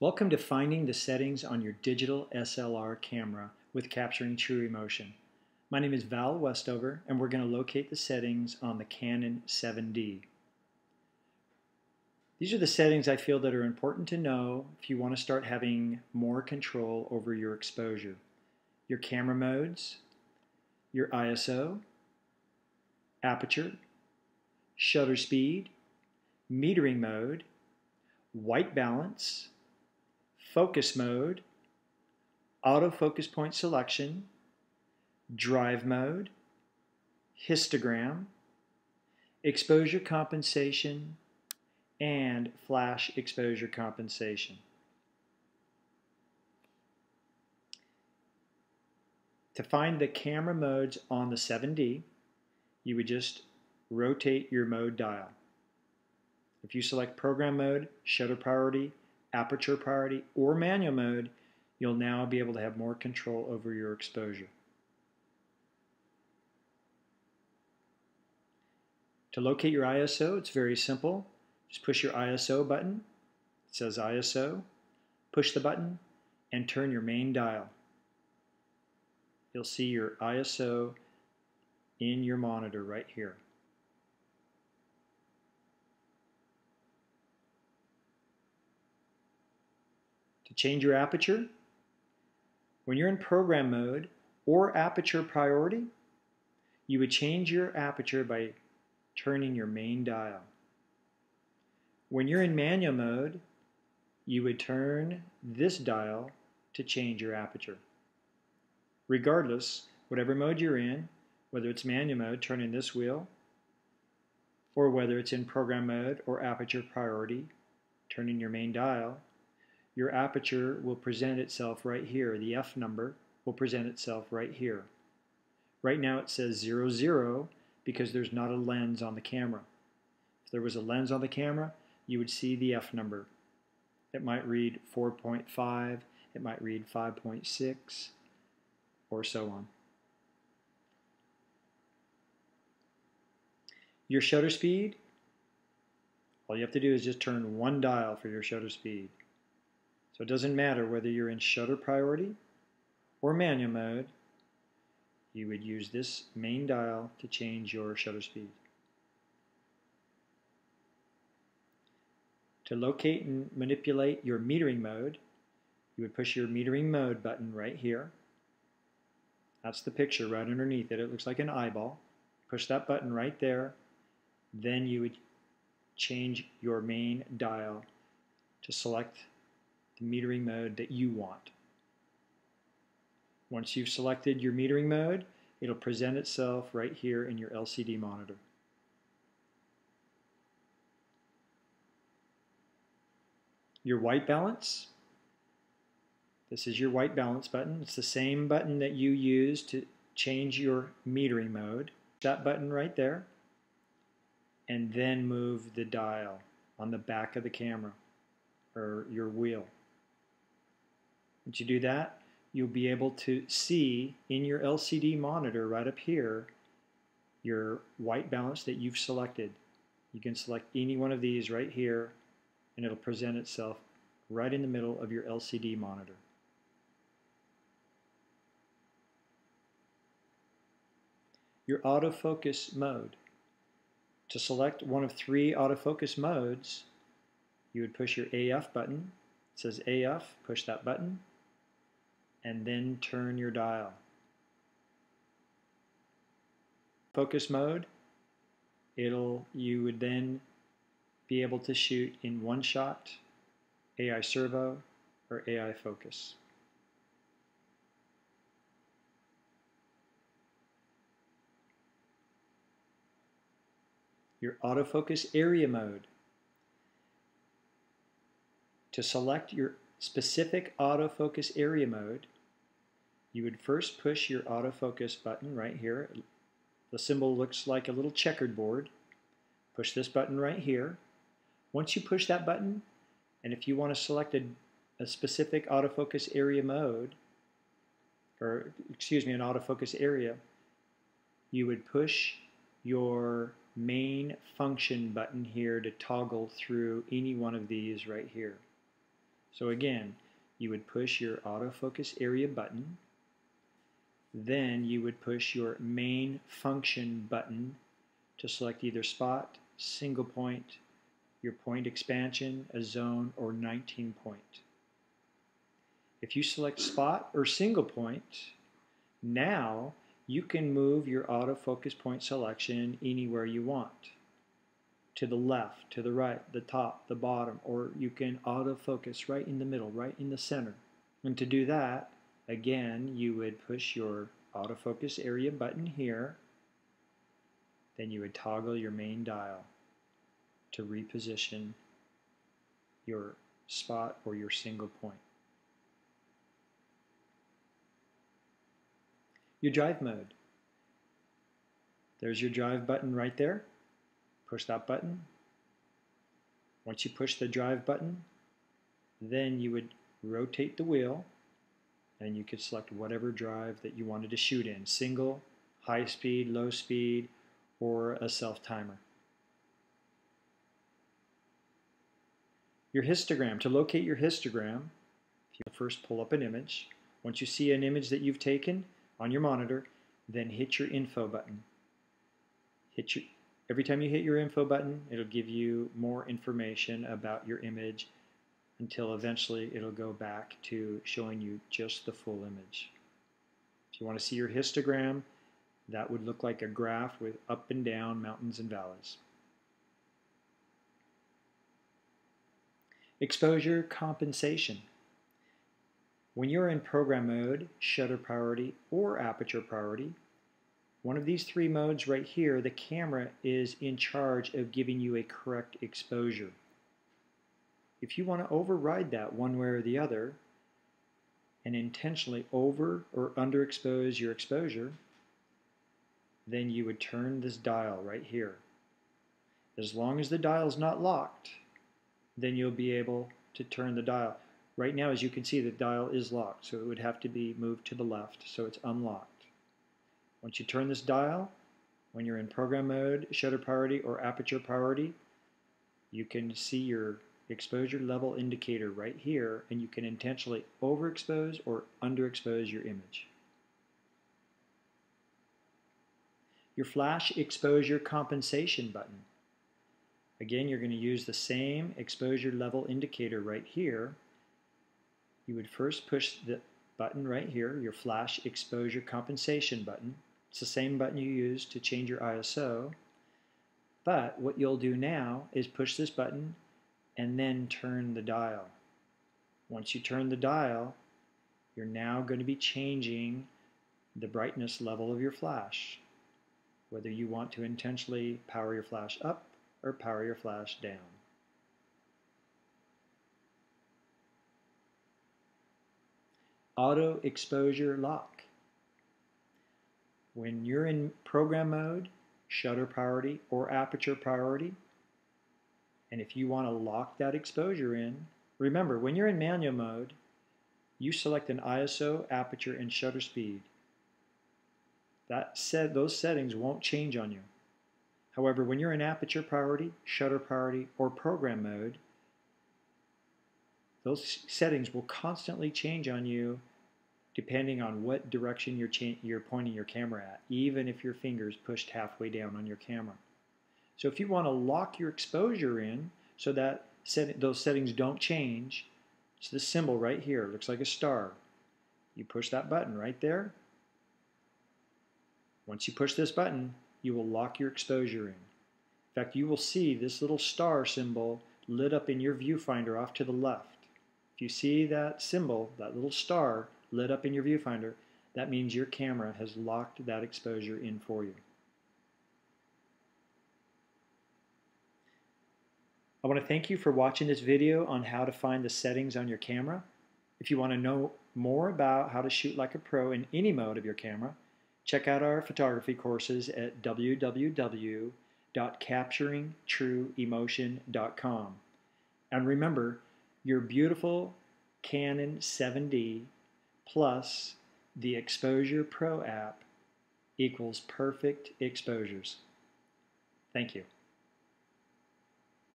Welcome to finding the settings on your digital SLR camera with capturing true emotion. My name is Val Westover and we're going to locate the settings on the Canon 7D. These are the settings I feel that are important to know if you want to start having more control over your exposure. Your camera modes, your ISO, aperture, shutter speed, metering mode, white balance, focus mode, autofocus point selection, drive mode, histogram, exposure compensation, and flash exposure compensation. To find the camera modes on the 7D, you would just rotate your mode dial. If you select program mode, shutter priority, aperture priority, or manual mode, you'll now be able to have more control over your exposure. To locate your ISO, it's very simple. Just push your ISO button. It says ISO. Push the button and turn your main dial. You'll see your ISO in your monitor right here. Change your aperture, when you're in program mode or aperture priority, you would change your aperture by turning your main dial. When you're in manual mode, you would turn this dial to change your aperture. Regardless, whatever mode you're in, whether it's manual mode, turning this wheel, or whether it's in program mode or aperture priority, turning your main dial, your aperture will present itself right here. The F number will present itself right here. Right now it says 00, 0 because there's not a lens on the camera. If there was a lens on the camera, you would see the F number. It might read 4.5, it might read 5.6, or so on. Your shutter speed, all you have to do is just turn one dial for your shutter speed. So it doesn't matter whether you're in shutter priority or manual mode, you would use this main dial to change your shutter speed. To locate and manipulate your metering mode, you would push your metering mode button right here. That's the picture right underneath it. It looks like an eyeball. Push that button right there. Then you would change your main dial to select the metering mode that you want. Once you've selected your metering mode, it'll present itself right here in your LCD monitor. Your white balance, this is your white balance button. It's the same button that you use to change your metering mode. That button right there, and then move the dial on the back of the camera or your wheel. Once you do that, you'll be able to see in your LCD monitor right up here your white balance that you've selected. You can select any one of these right here and it'll present itself right in the middle of your LCD monitor. Your autofocus mode. To select one of three autofocus modes, you would push your AF button. It says AF, push that button and then turn your dial. Focus mode, it'll you would then be able to shoot in one shot, AI servo, or AI focus. Your autofocus area mode. To select your specific autofocus area mode, you would first push your autofocus button right here. The symbol looks like a little checkered board. Push this button right here. Once you push that button, and if you want to select a, a specific autofocus area mode, or excuse me, an autofocus area, you would push your main function button here to toggle through any one of these right here. So again, you would push your autofocus area button, then you would push your main function button to select either spot, single point, your point expansion, a zone, or 19 point. If you select spot or single point, now you can move your autofocus point selection anywhere you want. To the left, to the right, the top, the bottom, or you can autofocus right in the middle, right in the center. And to do that, again, you would push your autofocus area button here, then you would toggle your main dial to reposition your spot or your single point. Your drive mode. There's your drive button right there. Push that button. Once you push the drive button, then you would rotate the wheel and you could select whatever drive that you wanted to shoot in, single, high speed, low speed, or a self timer. Your histogram. To locate your histogram, you'll first pull up an image. Once you see an image that you've taken on your monitor, then hit your info button. Hit your, every time you hit your info button, it'll give you more information about your image until eventually it'll go back to showing you just the full image. If you want to see your histogram, that would look like a graph with up and down mountains and valleys. Exposure compensation. When you're in program mode, shutter priority, or aperture priority, one of these three modes right here, the camera is in charge of giving you a correct exposure. If you want to override that one way or the other, and intentionally over or underexpose your exposure, then you would turn this dial right here. As long as the dial is not locked, then you'll be able to turn the dial. Right now, as you can see, the dial is locked, so it would have to be moved to the left, so it's unlocked. Once you turn this dial, when you're in program mode, shutter priority, or aperture priority, you can see your exposure level indicator right here, and you can intentionally overexpose or underexpose your image. Your flash exposure compensation button. Again, you're going to use the same exposure level indicator right here. You would first push the button right here, your flash exposure compensation button. It's the same button you use to change your ISO. But what you'll do now is push this button and then turn the dial. Once you turn the dial, you're now going to be changing the brightness level of your flash, whether you want to intentionally power your flash up or power your flash down. Auto exposure lock. When you're in program mode, shutter priority or aperture priority, and if you want to lock that exposure in, remember when you're in manual mode, you select an ISO, aperture, and shutter speed. That set, those settings won't change on you. However, when you're in aperture priority, shutter priority, or program mode, those settings will constantly change on you depending on what direction you're, you're pointing your camera at, even if your finger's pushed halfway down on your camera. So if you want to lock your exposure in so that set, those settings don't change, it's this symbol right here. It looks like a star. You push that button right there. Once you push this button, you will lock your exposure in. In fact, you will see this little star symbol lit up in your viewfinder off to the left. If you see that symbol, that little star lit up in your viewfinder, that means your camera has locked that exposure in for you. Want to thank you for watching this video on how to find the settings on your camera. If you want to know more about how to shoot like a pro in any mode of your camera, Check out our photography courses at www.capturingtrueemotion.com. And remember, your beautiful Canon 7D plus the Exposure Pro app equals perfect exposures. Thank you.